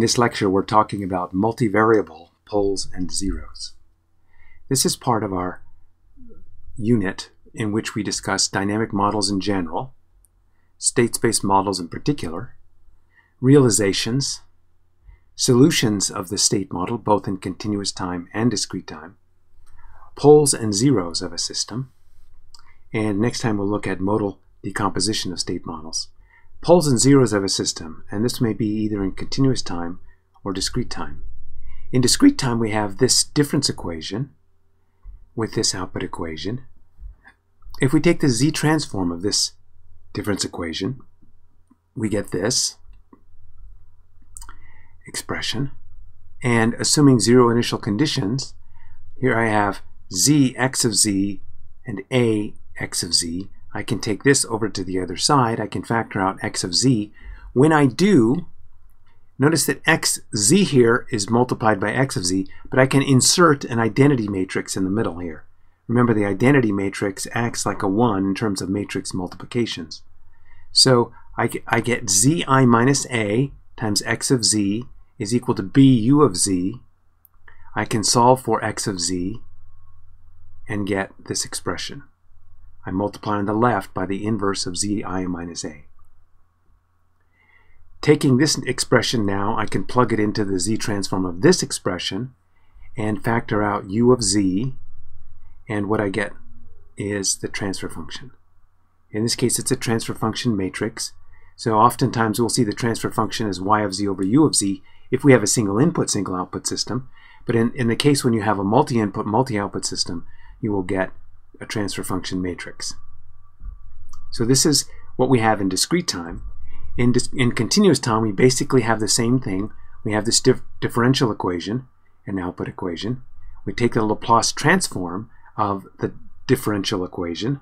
In this lecture, we're talking about multivariable poles and zeros. This is part of our unit in which we discuss dynamic models in general, state space models in particular, realizations, solutions of the state model both in continuous time and discrete time, poles and zeros of a system, and next time we'll look at modal decomposition of state models poles and zeros of a system, and this may be either in continuous time or discrete time. In discrete time, we have this difference equation with this output equation. If we take the z transform of this difference equation, we get this expression. And assuming zero initial conditions, here I have z x of z and a x of z I can take this over to the other side. I can factor out x of z. When I do, notice that x z here is multiplied by x of z, but I can insert an identity matrix in the middle here. Remember, the identity matrix acts like a 1 in terms of matrix multiplications. So I I get zi minus a times x of z is equal to bu of z. I can solve for x of z and get this expression. I multiply on the left by the inverse of zi minus a. Taking this expression now, I can plug it into the z transform of this expression and factor out u of z, and what I get is the transfer function. In this case, it's a transfer function matrix, so oftentimes we'll see the transfer function as y of z over u of z if we have a single input, single output system, but in, in the case when you have a multi-input, multi-output system, you will get a transfer function matrix. So this is what we have in discrete time. In, in continuous time, we basically have the same thing. We have this dif differential equation, an output equation. We take the Laplace transform of the differential equation.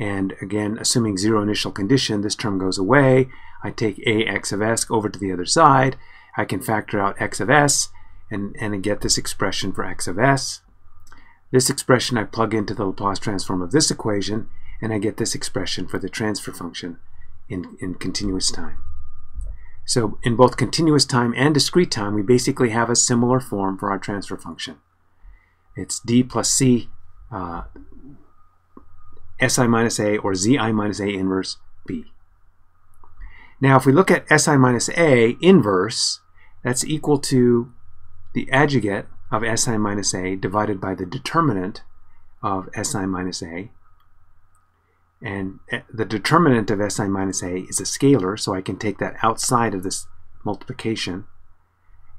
And again, assuming zero initial condition, this term goes away. I take ax of s over to the other side. I can factor out x of s and, and get this expression for x of s. This expression I plug into the Laplace transform of this equation, and I get this expression for the transfer function in, in continuous time. So in both continuous time and discrete time, we basically have a similar form for our transfer function. It's d plus c uh, si minus a or zi minus a inverse b. Now if we look at si minus a inverse, that's equal to the adjugate of Si minus A divided by the determinant of Si minus A. And eh, the determinant of Si minus A is a scalar, so I can take that outside of this multiplication.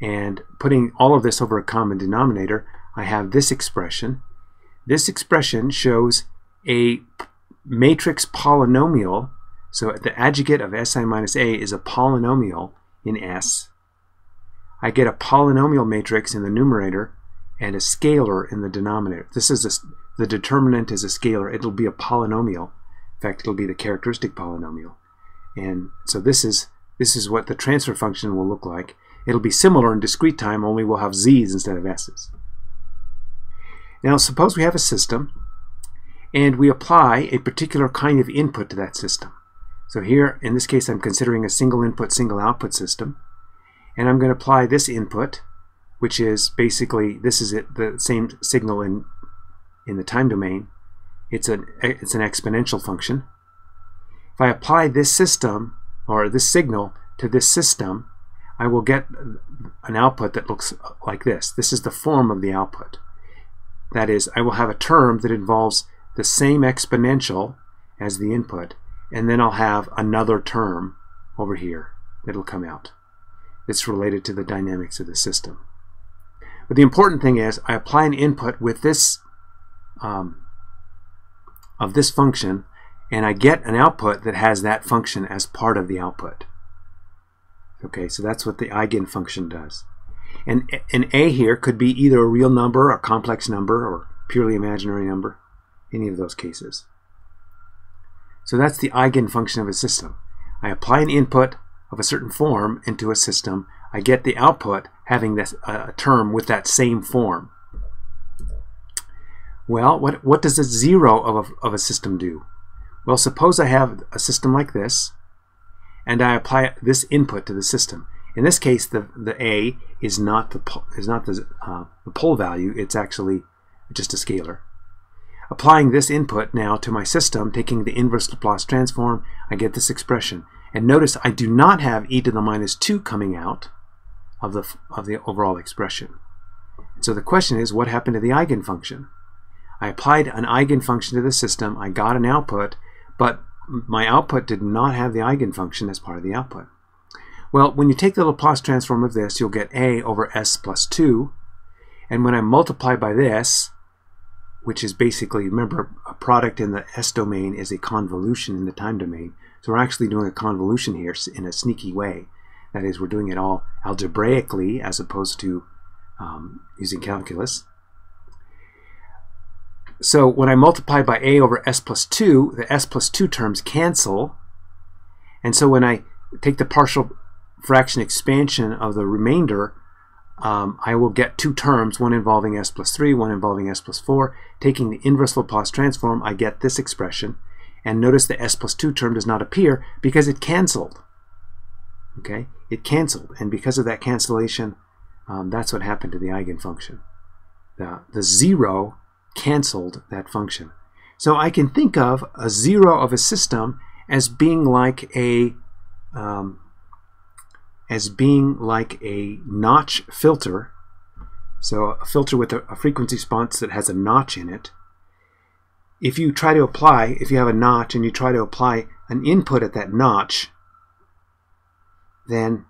And putting all of this over a common denominator, I have this expression. This expression shows a matrix polynomial. So the adjugate of Si minus A is a polynomial in S. I get a polynomial matrix in the numerator and a scalar in the denominator. This is a, the determinant is a scalar. It'll be a polynomial. In fact, it'll be the characteristic polynomial. And so this is this is what the transfer function will look like. It'll be similar in discrete time, only we'll have z's instead of s's. Now suppose we have a system and we apply a particular kind of input to that system. So here, in this case, I'm considering a single input, single output system and I'm going to apply this input, which is basically, this is it, the same signal in, in the time domain. It's an, it's an exponential function. If I apply this system, or this signal, to this system, I will get an output that looks like this. This is the form of the output. That is, I will have a term that involves the same exponential as the input, and then I'll have another term over here that'll come out that's related to the dynamics of the system. But the important thing is I apply an input with this um, of this function and I get an output that has that function as part of the output. Okay, so that's what the eigenfunction does. And an a here could be either a real number, a complex number, or purely imaginary number, any of those cases. So that's the eigenfunction of a system. I apply an input, of a certain form into a system, I get the output having this uh, term with that same form. Well, what, what does a zero of a, of a system do? Well, suppose I have a system like this, and I apply this input to the system. In this case, the, the a is not the is not the, uh, the pole value. It's actually just a scalar. Applying this input now to my system, taking the inverse Laplace transform, I get this expression. And notice I do not have e to the minus 2 coming out of the, of the overall expression. So the question is, what happened to the eigenfunction? I applied an eigenfunction to the system, I got an output, but my output did not have the eigenfunction as part of the output. Well, when you take the Laplace transform of this, you'll get a over s plus 2, and when I multiply by this, which is basically, remember, a product in the S domain is a convolution in the time domain. So we're actually doing a convolution here in a sneaky way. That is, we're doing it all algebraically as opposed to um, using calculus. So when I multiply by a over s plus 2, the s plus 2 terms cancel. And so when I take the partial fraction expansion of the remainder, um, I will get two terms, one involving s plus 3, one involving s plus 4. Taking the inverse Laplace transform, I get this expression. And notice the s plus 2 term does not appear because it canceled. Okay, It canceled, and because of that cancellation, um, that's what happened to the eigenfunction. The, the 0 canceled that function. So I can think of a 0 of a system as being like a um, as being like a notch filter. So a filter with a, a, frequency response that has a notch in it. If you try to apply, if you have a notch and you try to apply an input at that notch, then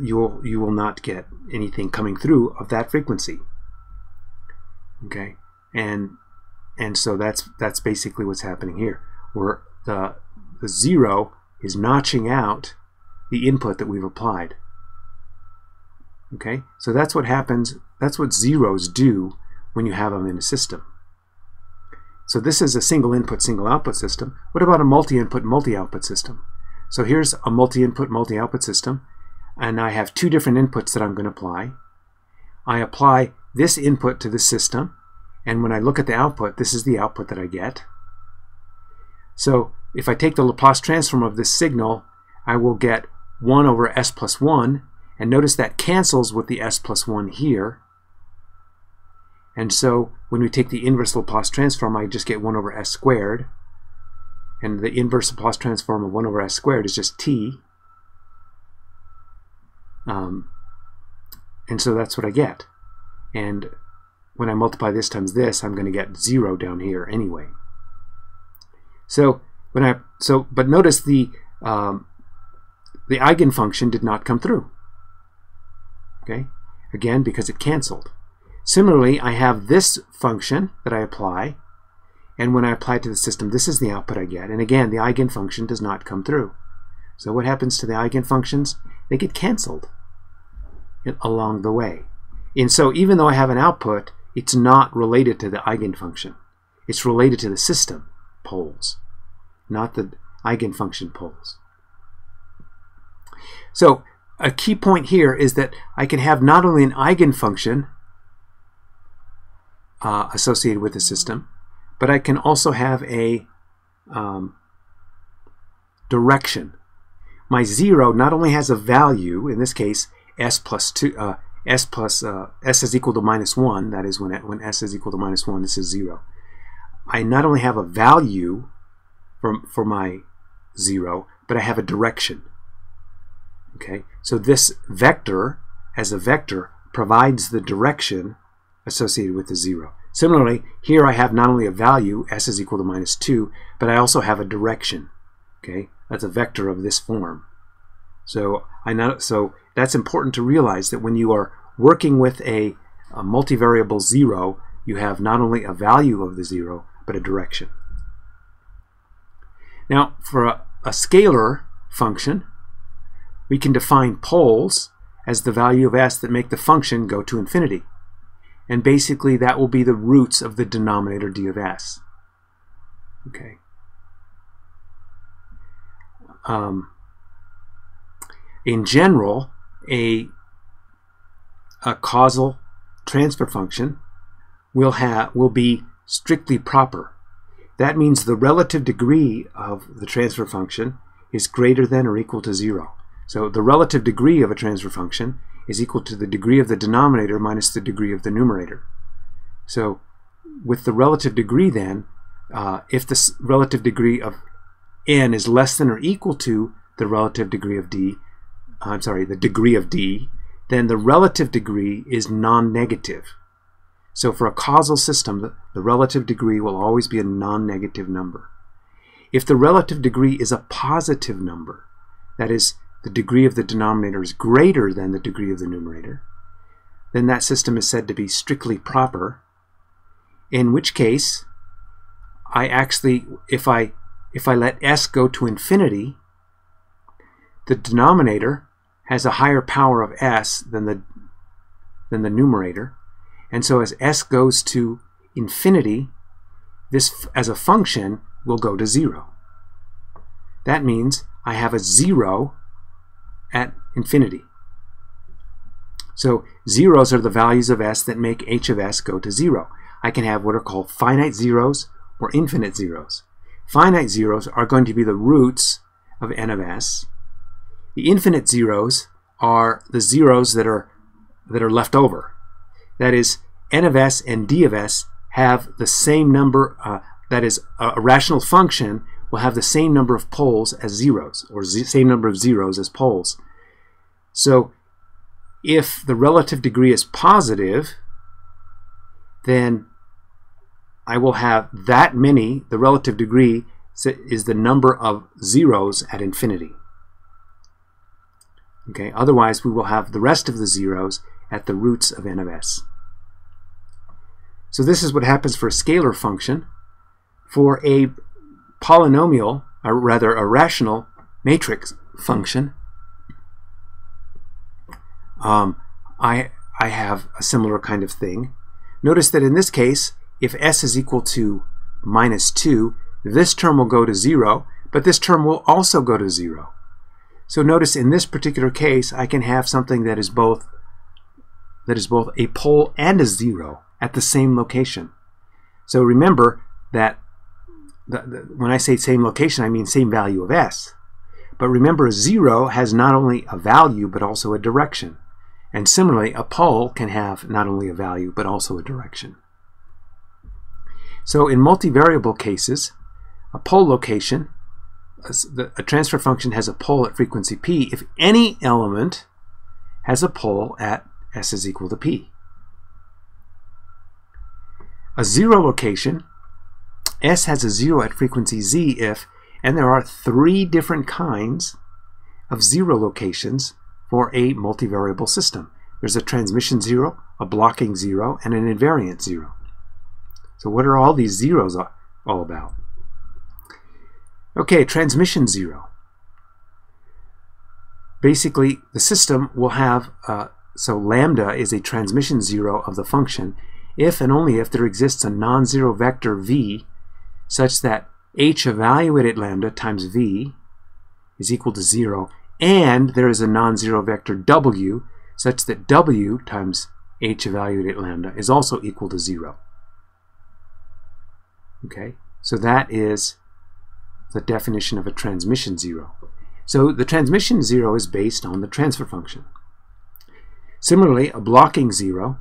you will, you will not get anything coming through of that frequency. Okay, and and so that's that's basically what's happening here, where the the zero is notching out the input that we've applied. Okay, so that's what happens, that's what zeros do when you have them in a system. So this is a single input, single output system. What about a multi-input, multi-output system? So here's a multi-input, multi-output system, and I have two different inputs that I'm going to apply. I apply this input to the system, and when I look at the output, this is the output that I get. So if I take the Laplace transform of this signal, I will get 1 over s plus 1. And notice that cancels with the s plus 1 here. And so when we take the inverse Laplace transform, I just get 1 over s squared. And the inverse Laplace transform of 1 over s squared is just t. Um, and so that's what I get. And when I multiply this times this, I'm going to get 0 down here anyway. So when I so but notice the um, the eigenfunction did not come through. Okay, again because it canceled. Similarly, I have this function that I apply, and when I apply it to the system, this is the output I get. And again, the eigenfunction does not come through. So what happens to the eigenfunctions? They get canceled along the way. And so even though I have an output, it's not related to the eigenfunction. It's related to the system poles, not the eigenfunction poles. So a key point here is that I can have not only an eigenfunction uh, associated with the system, but I can also have a um, direction. My zero not only has a value, in this case, s plus two, uh, s plus uh, s is equal to minus one. That is when it, when s is equal to minus one, this is zero. I not only have a value for for my zero, but I have a direction. Okay, so this vector, as a vector, provides the direction associated with the zero. Similarly, here I have not only a value, s is equal to minus 2, but I also have a direction. Okay, that's a vector of this form. So I know, so that's important to realize that when you are working with a, a multivariable zero, you have not only a value of the zero, but a direction. Now, for a, a scalar function, we can define poles as the value of s that make the function go to infinity. And basically that will be the roots of the denominator d of s. Okay. Um, in general, a, a causal transfer function will have will be strictly proper. That means the relative degree of the transfer function is greater than or equal to zero. So the relative degree of a transfer function is equal to the degree of the denominator minus the degree of the numerator. So with the relative degree then, uh, if the relative degree of n is less than or equal to the relative degree of d, I'm sorry, the degree of d, then the relative degree is non-negative. So for a causal system, the relative degree will always be a non-negative number. If the relative degree is a positive number, that is, the degree of the denominator is greater than the degree of the numerator, then that system is said to be strictly proper, in which case I actually, if I, if I let s go to infinity, the denominator has a higher power of s than the, than the numerator, and so as s goes to infinity, this as a function will go to zero. That means I have a zero at infinity. So zeros are the values of s that make h of s go to zero. I can have what are called finite zeros or infinite zeros. Finite zeros are going to be the roots of n of s. The infinite zeros are the zeros that are that are left over. That is, n of s and d of s have the same number, uh, that is, a, a, rational function will have the same number of poles as zeros, or same number of zeros as poles. So if the relative degree is positive, then I will have that many, the relative degree is the number of zeros at infinity. Okay, otherwise we will have the rest of the zeros at the roots of n of s. So this is what happens for a scalar function. For a polynomial, or rather a rational matrix function, um, I, I have a similar kind of thing. Notice that in this case, if s is equal to minus 2, this term will go to 0, but this term will also go to 0. So notice in this particular case, I can have something that is both that is both a pole and a 0 at the same location. So remember that the, when I say same location, I mean same value of s. But remember, a 0 has not only a value, but also a direction. And similarly, a pole can have not only a value, but also a direction. So in multivariable cases, a pole location, a transfer function has a pole at frequency p if any element has a pole at s is equal to p. A zero location, s has a zero at frequency z if, and there are three different kinds of zero locations for a multivariable system. There's a transmission zero, a blocking zero, and an invariant zero. So what are all these zeros all about? Okay, transmission zero. Basically, the system will have, uh, so lambda is a transmission zero of the function if and only if there exists a non-zero vector v such that h evaluated lambda times v is equal to 0 and there is a non-zero vector w such that w times h evaluated lambda is also equal to 0. Okay, so that is the definition of a transmission zero. So the transmission zero is based on the transfer function. Similarly, a blocking zero,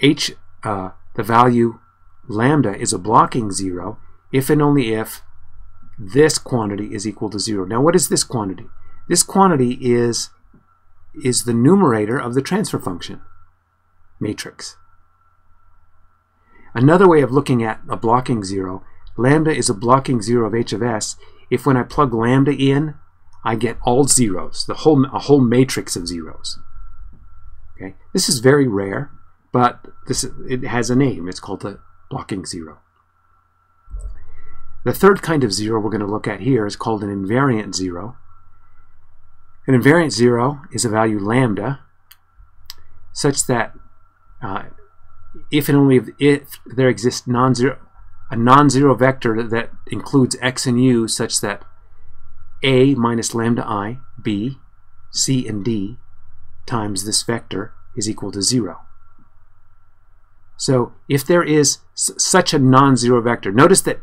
h, uh, the value lambda is a blocking zero if and only if this quantity is equal to zero. Now what is this quantity? This quantity is, is the numerator of the transfer function matrix. Another way of looking at a blocking zero, lambda is a blocking zero of h of s if when I plug lambda in, I get all zeros, the whole, a whole matrix of zeros. Okay, This is very rare, but this, it has a name. It's called the blocking zero. The third kind of zero we're going to look at here is called an invariant zero. An invariant zero is a value lambda such that uh, if and only if there exists non-zero a non-zero vector that includes x and u such that a minus lambda i, b, c, and d times this vector is equal to 0. So if there is such a non-zero vector, notice that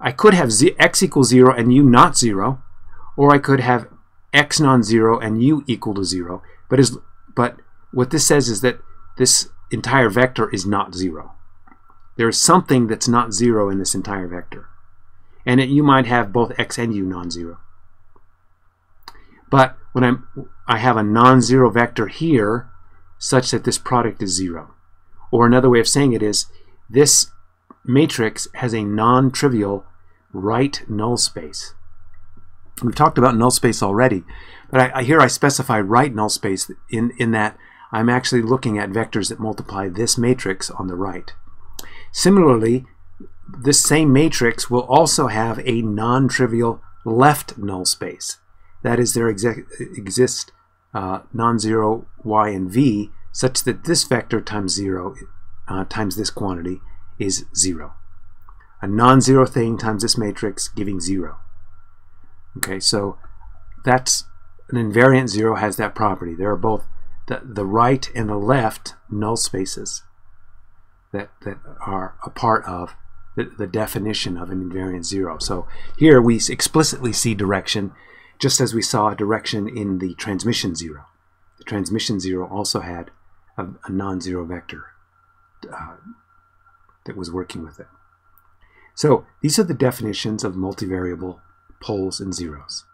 I could have x equals 0 and u not 0, or I could have x non-zero and u equal to zero. But is but what this says is that this entire vector is not zero. There is something that's not zero in this entire vector. And it, you might have both x and u non-zero. But when I'm, I have a non-zero vector here such that this product is zero. Or another way of saying it is this matrix has a non-trivial right null space. We've talked about null space already, but I, I, here I specify right null space in, in that I'm actually looking at vectors that multiply this matrix on the right. Similarly, this same matrix will also have a non-trivial left null space. That is, there exist uh, non-zero y and v such that this vector times 0 uh, times this quantity is 0. A non-zero thing times this matrix giving 0. Okay, so that's an invariant 0 has that property. There are both the, the right and the left null spaces that, that are a part of the, the definition of an invariant 0. So here we explicitly see direction just as we saw a direction in the transmission 0. The transmission 0 also had a, a non-zero vector uh, that was working with it. So these are the definitions of multivariable poles and zeros.